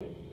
you.